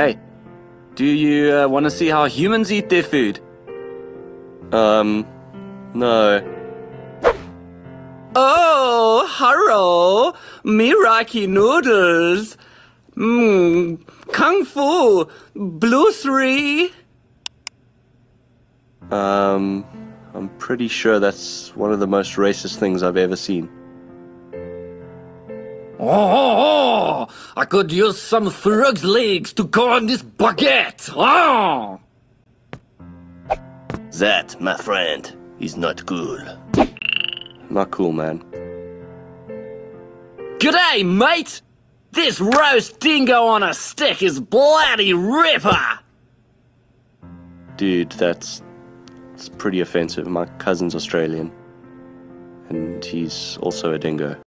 Hey, do you uh, want to see how humans eat their food? Um, no. Oh, hello, Miraki noodles. Mmm, kung fu, blue three. Um, I'm pretty sure that's one of the most racist things I've ever seen. Oh, oh, oh, I could use some frog's legs to go on this baguette. Oh. That, my friend, is not cool. Not cool, man. G'day, mate! This roast dingo on a stick is bloody ripper! Dude, that's, that's pretty offensive. My cousin's Australian. And he's also a dingo.